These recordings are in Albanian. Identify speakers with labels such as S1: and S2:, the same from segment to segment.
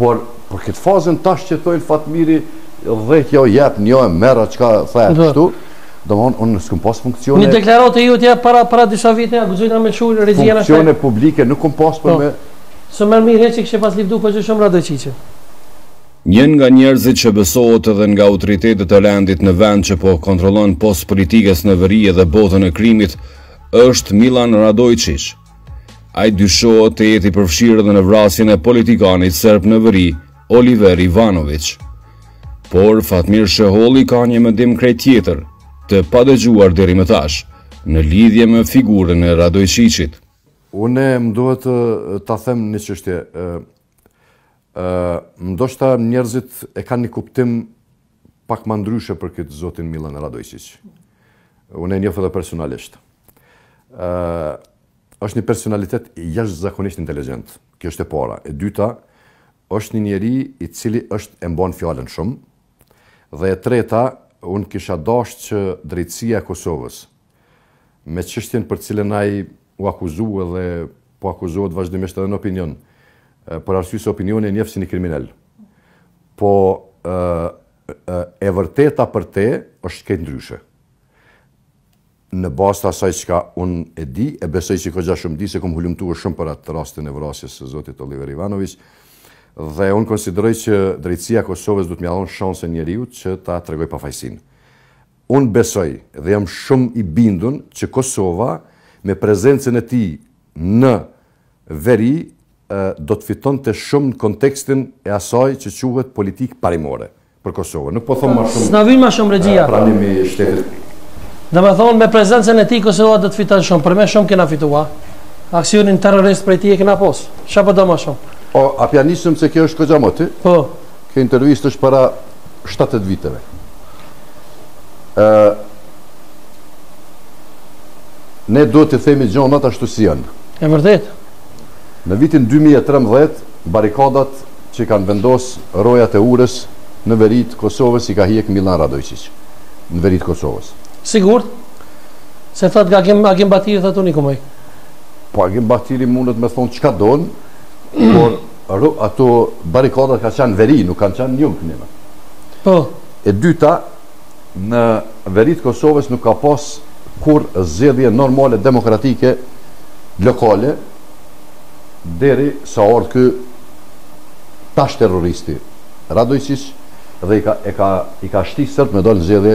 S1: Por, për këtë fazën tash që thojnë Fatmiri, dhe kjo jep një emër që ka thajat kështu, domethënë unë s'kam pas funksione...
S2: Një deklaratë e juaja para, para disa vite, a gëzujt në me shurë, regjia
S1: në shte... Funksione publike nuk kam pas për po. me...
S2: Së mërë mirë heqë i kështë pas lipdu, po që shumë Radojçiq.
S3: Një nga njerëzit që besohet edhe nga autoritetet e rendit në vend që po kontrollon pos politikës në veri edhe botën e krimit, është Milan Radojçiq. Ai dyshohet të jetë i përfshirë edhe në vrasjen e politikanit serb në veri, Oliver Ivanoviç. Por Fatmir Sheholli ka një mendim krejt tjetër, të padëgjuar deri më tash, në lidhje me figurën e Radojçiqit.
S1: Unë më duhet të ta them një çështje. Ndoshta njerëzit e kanë një kuptim pak ma ndryshe për këtë zotin Milan Radojçiq. Unë e njof edhe personalisht. është një personalitet jashtëzakonisht inteligjent. Kjo është e para. E dyta, është një njeri i cili është e mban fjalën shumë. Dhe e treta, unë kisha dashtë që drejtësia e Kosovës, me çështjen për të cilën ai u akuzua dhe po akuzohet vazhdimisht edhe në opinion, për arsye se opinioni e njeh si një kriminel. Po e vërteta për te është krejt ndryshe. Në bazë të asaj çka unë e di, e besoj që koxha shumë di, se kom hulumtuar shumë për atë rastin e vrasjes së zotit Oliver Ivanoviç, dhe unë konsideroj që drejtësia e Kosovës duhet me ja lon shansën njeriut që ta tregoj pafajsinë. Unë besoj dhe jam shumë i bindun që Kosova me prezencën e tij në veri do të fitonte shumë në kontekstin e asaj që quhet politikë parimore për Kosovën. Nuk po them më shumë.
S2: S'na vyn më shumë regjia.
S1: Pranim i shtetit.
S2: Domethënë me prezencën e tij Kosova do të fiton shumë, po më shumë kena fituar. Aksionin terrorist prej tij e kena pos. Çfarë po do më shumë?
S1: O, a po e din se kjo është koxha moti?
S2: Po.
S1: Kjo intervistë është para shtatë viteve. Ë Ne duhet të themi gjanat ashtu si janë.
S2: E vërtetë.
S1: Në vitin 2013, barrikadat që kanë vendos rojat e urës në veri të Kosovës i ka hjek Milan Radojçiq. Në veri të Kosovës.
S2: Sigurt? Se thot nga Agim, Agim Bahtiri thot unë i kum hjek.
S1: Po Agim Bahtiri mundet me thonë çka don, por Ato barrikadat kanë qenë n'veri, nuk kanë qenë në jug neve.
S2: Po.
S1: E dyta, në veri të Kosovës nuk ka pas kurrë zgjedhje normale demokratike lokale derisa erdh ky tash terroristi Radojçiq dhe i ka e ka i ka shti serbt me dalë n'zgjedhje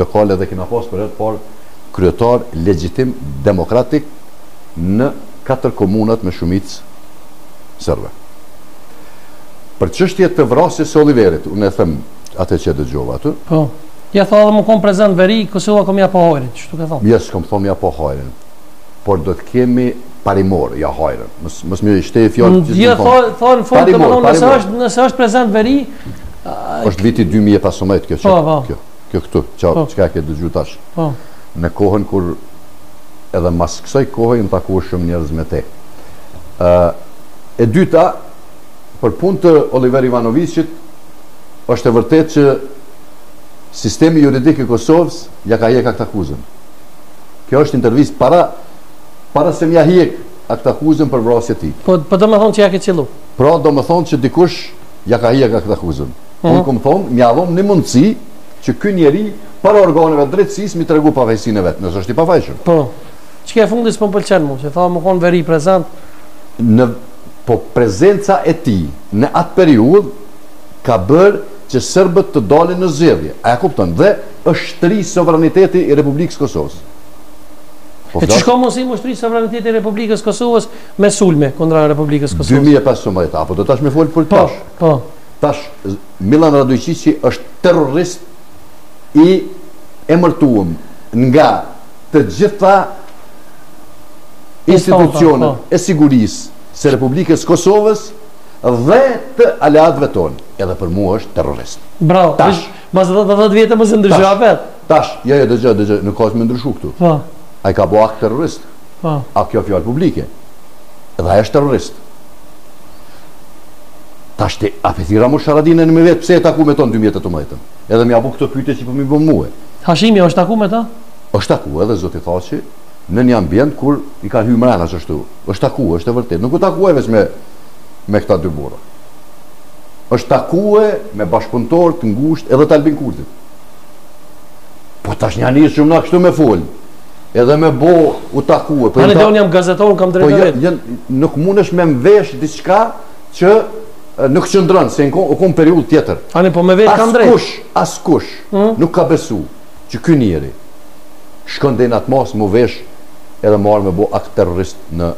S1: lokale dhe kena pas për herë të parë kryetarë legjitimë demokratikë në katër komunat me shumicë serbe. Për çështje të vrasjes së Oliverit, unë e them atë që dëgjova aty.
S2: Po. Ja tha edhe me kon prezent n'veri, Kosova kom ja pa hajrin, kështu ka thënë.
S1: Jo s'kam thënë ja pa hajrin. Por do të kemi parimor, ja hajrin. Mos mos m'i shti fjalë
S2: që. Jo tha tha në fund domethënë nëse është nëse është prezent n'veri,
S1: është viti 2015 kjo çka.
S2: Po, po.
S1: Kjo. kjo këtu, çka e ke dëgju tash, në kohën kur edhe mas kësaj kohe jemi taku shumë njerëz me te. E dyta, për punë të Oliver Ivanoviçit, është e vërtetë që sistemi juridik i Kosovës ja ka hjek aktakuzën. Kjo është intervistë para, para se me ja hjek aktakuzën për vrasje të
S2: tij. Po, po domethonë që ja ke qëllu?
S1: Pra domethonë që dikush ja ka hjek aktakuzën. Unë mhm. kom thonë, me ja dhonë një mundësi që ky njeri para organeve të drejtësisë me tregu pafajsinë e vet, nëse është i pafajshëm.
S2: Po, çka e fundit s'po më pëlqen mu, që tha me konë n'veri prezent?
S1: Në, po prezenca e tij në atë periudhë ka bërë që serbët të dalin në zgjedhje, a e kupton, dhe është shtri sovraniteti i Republikës Kosovës.
S2: Po e qysh ka mundësi me u shtri sovraniteti i Republikës Kosovës me sulme kundra Republikës Kosovës?
S1: 2015, apo do tash me folë për
S2: po,
S1: tash?
S2: Po, po.
S1: Tash Milan Radoiçiçi është terrorist i emërtuam nga të gjitha institucionet po. e sigurisë së Republikës Kosovës dhe të aleatëve tonë. Edhe për mua është terrorist.
S2: Bravo. Tash Mas dhe dhe dhe dhe vjet e mos e ndrysho apet?
S1: Tash, jo, jo, dëgjo, dëgjo, nuk ka çka me ndryshu këtu.
S2: Po.
S1: Ai ka bo akt terrorist.
S2: Po.
S1: A kjo fjalë publike. Dhe ai është terrorist. Tash ti, a po shkon Ramush Haradinajn me vetë, pse u taku me to në 2018? Edhe me ia bo këto pyetje që po m'i bën mue.
S2: Hashimi, është taku me ta?
S1: është taku edhe zoti Thaçi në një ambient kur i ka hyrë mrena ashtu. Është taku, është e vërtetë. Nuk u taku ai veç me me këta dy burra. është takue me bashkëpunëtorë të ngushtë edhe të Albin Kurtit. Po tash njanin s'shumti na kështu me folë, edhe me bo u takue. Po
S2: ani
S1: de
S2: unë jam gazetar, kam drejtë
S1: me
S2: vetë.
S1: Po nuk mundesh ti me m'vesh diçka që nuk qëndron, se u konë periudhë tjetër.
S2: Ani po me vetë kam drejtë.
S1: Askush, askush, hmm? nuk ka besu. Që ky njeri shkon deri në atë masë mu vesh edhe me marrë me bo akt terrorist në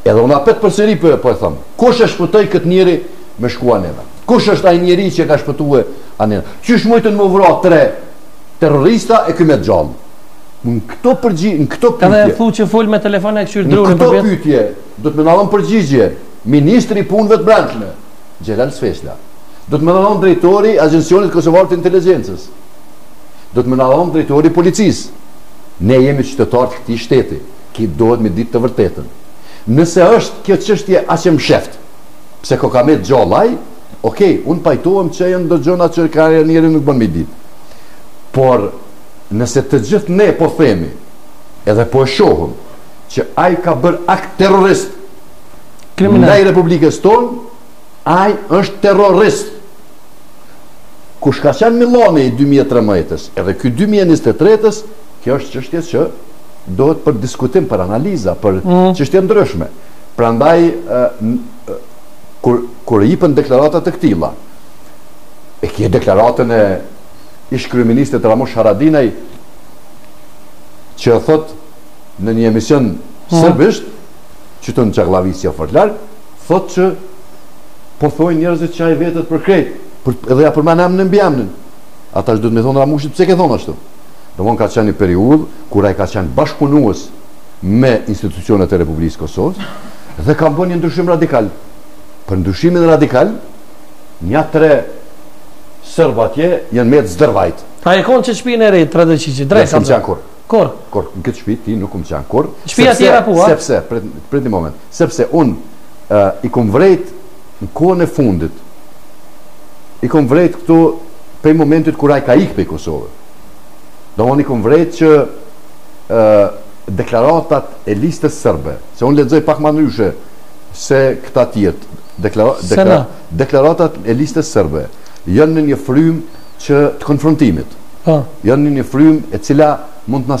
S1: Edhe unë apet përsëri për po, po e them. Kush e shpëtoi këtë njeri me shku andej? Kush është ai njeri që ka shpëtue andej? Qysh mujtën m'u vra tre terrorista e ky met gjallë? Në këto përgji, në këto pytje...
S2: Edhe
S1: e
S2: thu që fol me telefon e kqyrë
S1: dronin
S2: për Në
S1: këto pyetje, duhet me na dhon përgjigje, Ministri i Punëve të Brendshme, Xhelal Sveçla. Do të më ndalon drejtori i Agjencionit Kosovar të Inteligjencës. Do të më ndalon drejtori i policisë. Ne jemi qytetarë të këtij shteti, kjo duhet me ditë të vërtetën. Nëse është kjo çështje aq e msheftë, pse koka met gjallë ai, ok, unë pajtohem që janë do gjëna që kariera njeriu nuk bën me ditë. Por nëse të gjithë ne po themi edhe po e shohim që ai ka bërë akt terrorist, ndaj Republikës tonë, ai është terrorist. Kush ka qenë Milani i 2013-ës, edhe ky i 2023-ës, kjo është çështje që dohet për diskutim, për analiza, për mm. çështje të ndryshme. Prandaj kur kur jepen deklarata të këtilla, e ke deklaratën e ish kryeministrit Ramush Haradinaj që e thotë në një emision mm. sërbisht, që te Çagllavica jo fort larg, thotë që po thonë njerëzit që ai vetët për krejt, për, edhe ia përmend emrin e mbiemrin. Ata që duhet me i thanë Ramushit pse ke thanë ashtu. Domthon ka qenë një periudhë kur ai ka qenë bashkëpunues me institucionet e Republikës së Kosovës dhe ka bën një ndryshim radikal. Për ndryshimin radikal, nja tre serbë atje janë më të zhdërvjellët.
S2: A je konë te shpija e rejtë, 300
S1: që
S2: drejtë?
S1: Unë
S2: s'kom
S1: qenë kurrë.
S2: Kurrë.
S1: Kurrë. Në këtë shpi unë nuk kum qanë
S2: kurrë.
S1: Shpia
S2: tjetër po, a?
S1: Sepse, prit, prit një moment. Sepse un uh, i kum vrejt në kohën e fundit. I kum vrejt këtu prej momentit kur ai ka ikë prej Kosovës. Domthon i kum vrejt që ë uh, deklaratat e listës serbe, se un lexoj pak më ndryshe se këta tjerët, deklara, deklaratat e listës serbe janë në një frymë të konfrontimit.
S2: Po.
S1: Janë në një frymë e cila mund të na